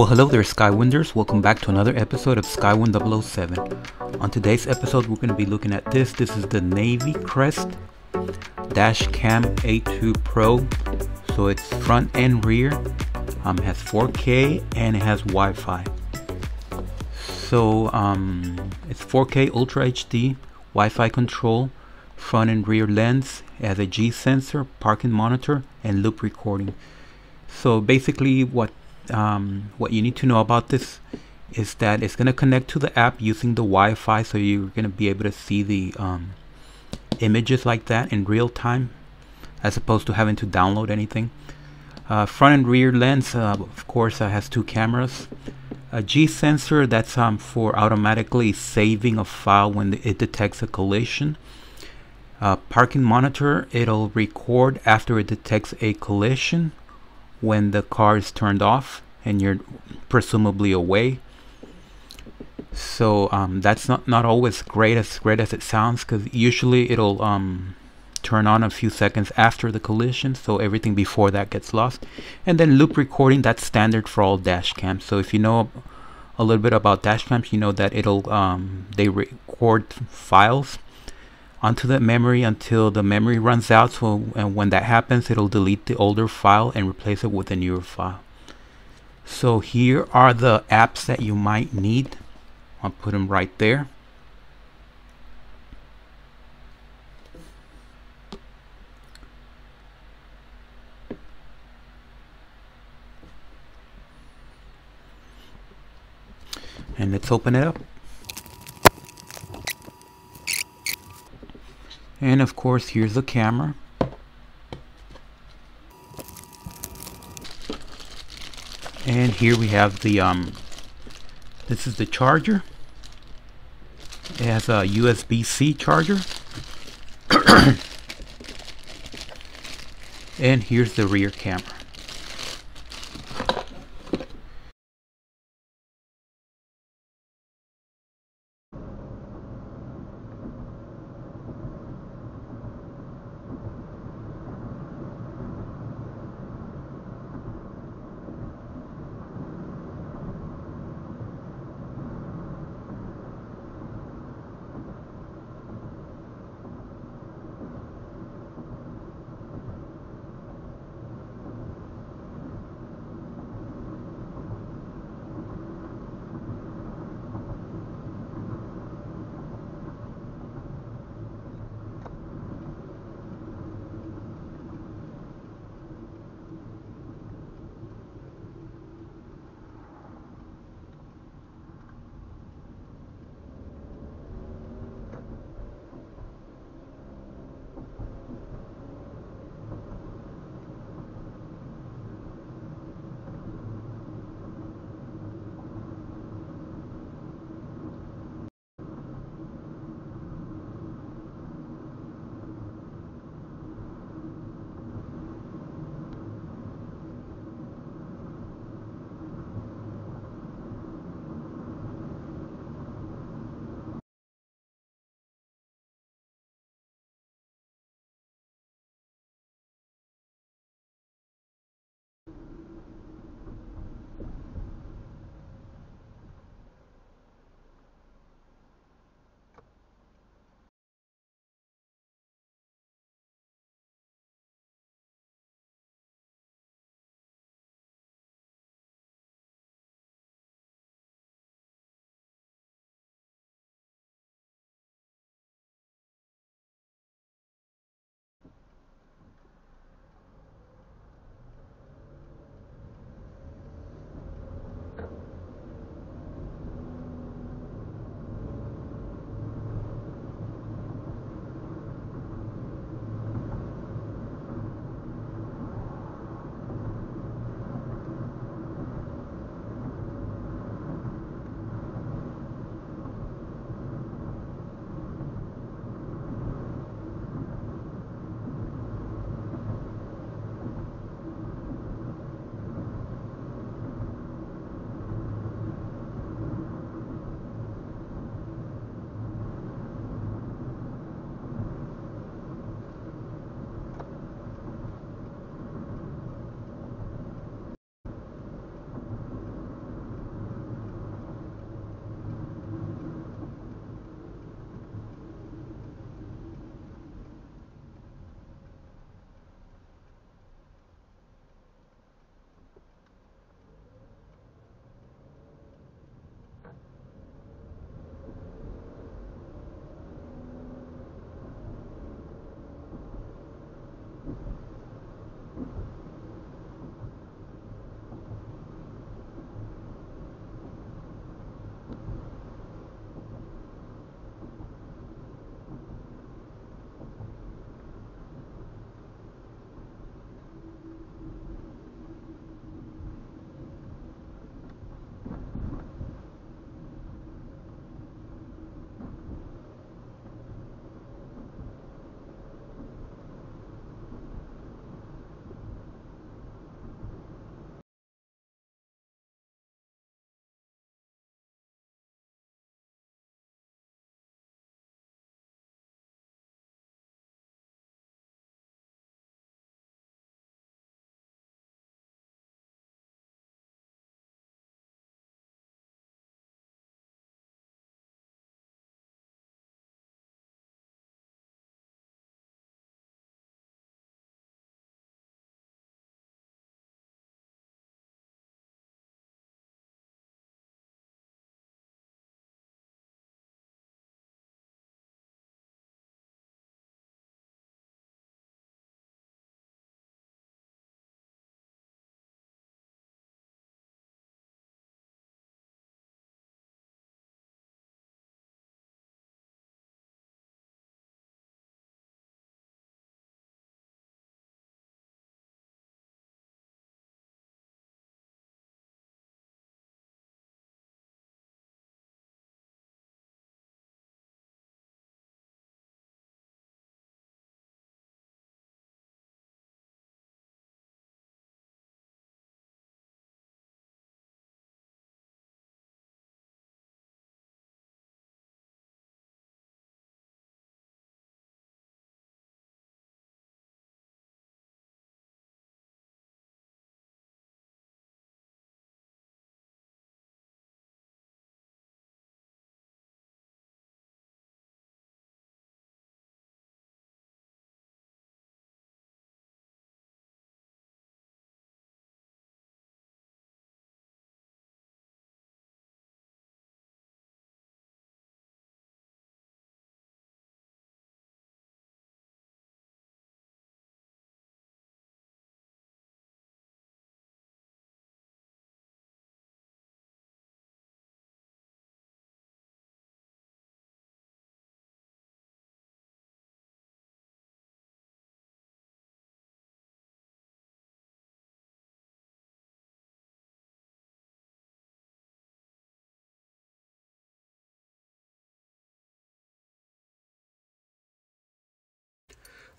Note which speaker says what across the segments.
Speaker 1: Well, hello there, Skywinders. Welcome back to another episode of Skywind007. On today's episode, we're going to be looking at this. This is the Navycrest Dash Cam A2 Pro. So it's front and rear. Um, has 4K and it has Wi-Fi. So um, it's 4K Ultra HD, Wi-Fi control, front and rear lens. It has a G sensor, parking monitor, and loop recording. So basically, what um, what you need to know about this is that it's going to connect to the app using the Wi-Fi so you're going to be able to see the um, images like that in real time as opposed to having to download anything. Uh, front and rear lens uh, of course uh, has two cameras. A G sensor that's um, for automatically saving a file when it detects a collision. Parking monitor it'll record after it detects a collision when the car is turned off and you're presumably away. So um, that's not not always great as great as it sounds because usually it'll um, turn on a few seconds after the collision so everything before that gets lost. And then loop recording that's standard for all dash cams. So if you know a little bit about dash cams you know that it'll um, they record files onto the memory until the memory runs out. So and when that happens it'll delete the older file and replace it with a newer file. So here are the apps that you might need. I'll put them right there. And let's open it up and of course here's the camera. And here we have the um this is the charger. It has a USB-C charger. And here's the rear camera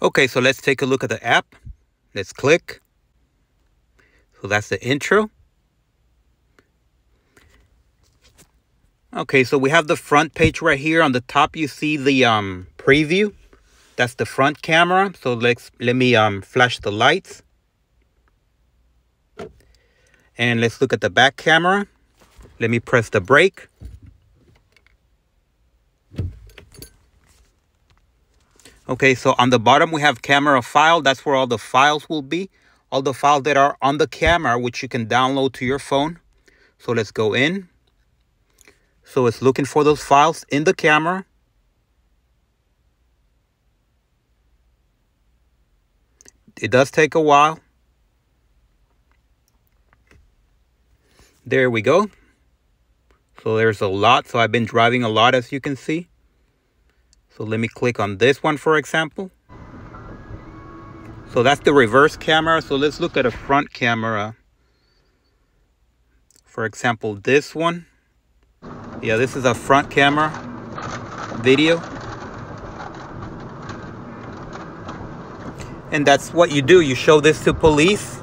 Speaker 1: Okay, so let's take a look at the app. Let's click. So that's the intro. Okay, so we have the front page right here. On the top, you see the um, preview. That's the front camera. So let's let me um, flash the lights. And let's look at the back camera. Let me press the brake. Okay, so on the bottom we have camera file. That's where all the files will be. All the files that are on the camera, which you can download to your phone. So let's go in. So it's looking for those files in the camera. It does take a while. There we go. So there's a lot. So I've been driving a lot as you can see. So let me click on this one for example. So that's the reverse camera. So let's look at a front camera. For example, this one. Yeah, this is a front camera video. And that's what you do. You show this to police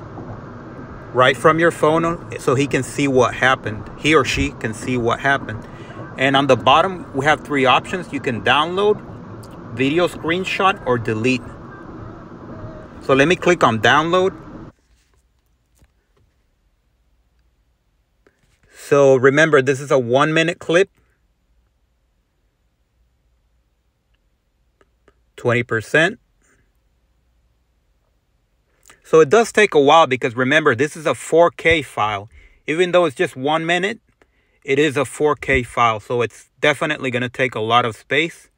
Speaker 1: right from your phone so he can see what happened. He or she can see what happened. And on the bottom, we have three options. You can download, video screenshot, or delete. So let me click on download. So remember, this is a one minute clip. 20%. So it does take a while because remember, this is a 4K file. Even though it's just one minute, it is a 4K file. So it's definitely going to take a lot of space.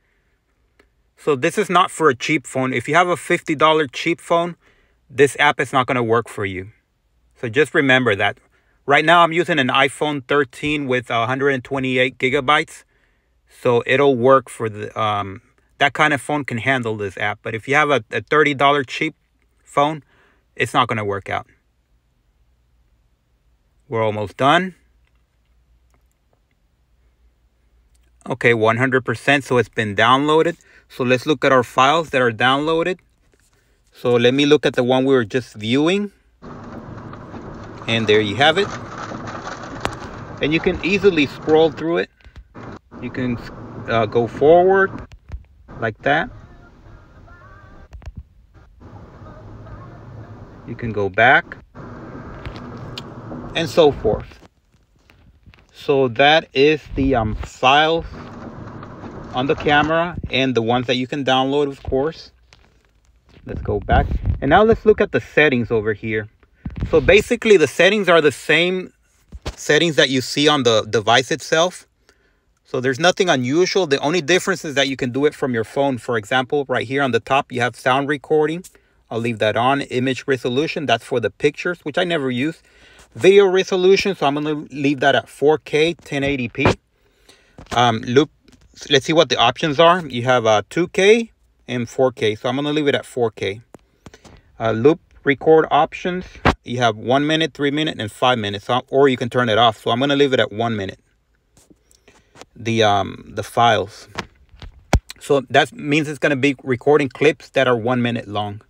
Speaker 1: So this is not for a cheap phone. If you have a $50 cheap phone, this app is not going to work for you. So just remember that. Right now, I'm using an iPhone 13 with 128 gigabytes. So it'll work for the, um, that kind of phone can handle this app. But if you have a, a $30 cheap phone, it's not going to work out. We're almost done. Okay, 100%. So it's been downloaded. So let's look at our files that are downloaded. So let me look at the one we were just viewing. And there you have it. And you can easily scroll through it. You can uh, go forward like that. You can go back and so forth. So that is the um, files on the camera and the ones that you can download, of course. Let's go back. And now let's look at the settings over here. So basically the settings are the same settings that you see on the device itself. So there's nothing unusual. The only difference is that you can do it from your phone. For example, right here on the top, you have sound recording. I'll leave that on. Image resolution, that's for the pictures, which I never use. Video resolution, so I'm going to leave that at 4K 1080p. Um, loop, let's see what the options are. You have uh, 2K and 4K, so I'm going to leave it at 4K. Uh, loop record options, you have one minute, three minute, and five minutes, or you can turn it off. So I'm going to leave it at one minute. The um the files. So that means it's going to be recording clips that are one minute long.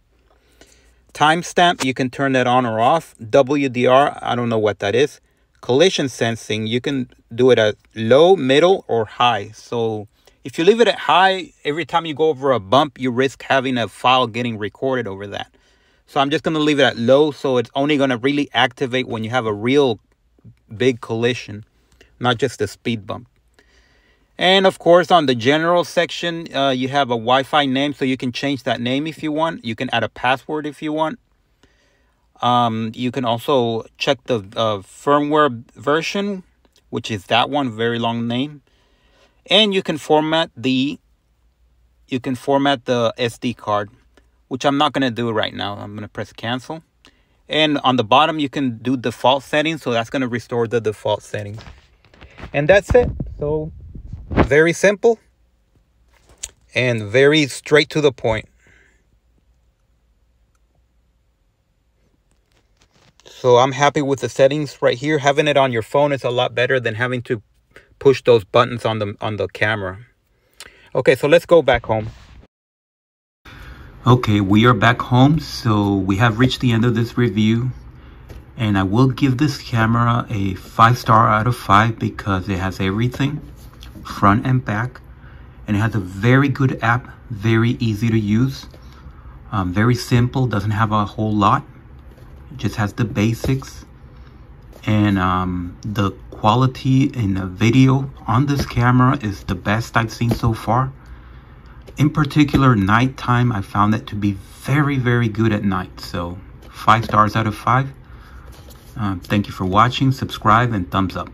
Speaker 1: Timestamp, you can turn that on or off. WDR, I don't know what that is. Collision sensing, you can do it at low, middle, or high. So if you leave it at high, every time you go over a bump, you risk having a file getting recorded over that. So I'm just going to leave it at low so it's only going to really activate when you have a real big collision, not just a speed bump. And of course, on the general section, uh, you have a Wi-Fi name, so you can change that name if you want. You can add a password if you want. Um, you can also check the uh, firmware version, which is that one, very long name. And you can format the you can format the SD card, which I'm not going to do right now. I'm going to press cancel. And on the bottom, you can do default settings, so that's going to restore the default settings. And that's it. So very simple and very straight to the point. So I'm happy with the settings right here. Having it on your phone is a lot better than having to push those buttons on the on the camera. Okay, so let's go back home. Okay, we are back home, so we have reached the end of this review. And I will give this camera a 5 star out of 5 because it has everything, front and back. And it has a very good app, very easy to use. Um, very simple, doesn't have a whole lot. It just has the basics. And um, the quality in the video on this camera is the best I've seen so far. In particular, nighttime, I found it to be very, very good at night. So, five stars out of five. Uh, thank you for watching, subscribe, and thumbs up.